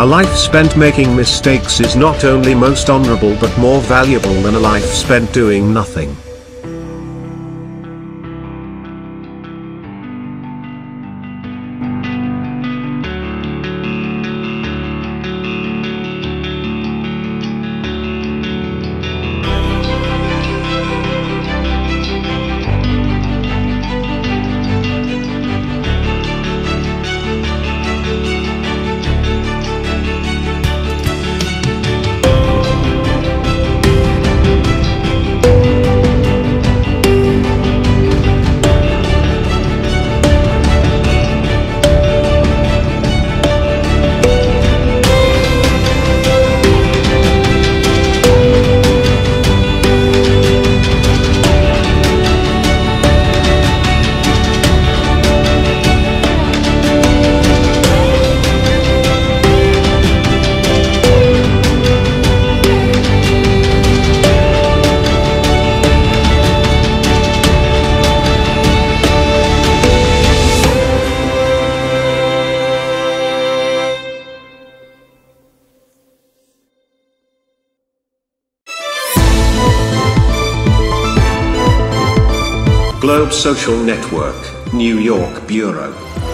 A life spent making mistakes is not only most honorable but more valuable than a life spent doing nothing. Globe Social Network, New York Bureau.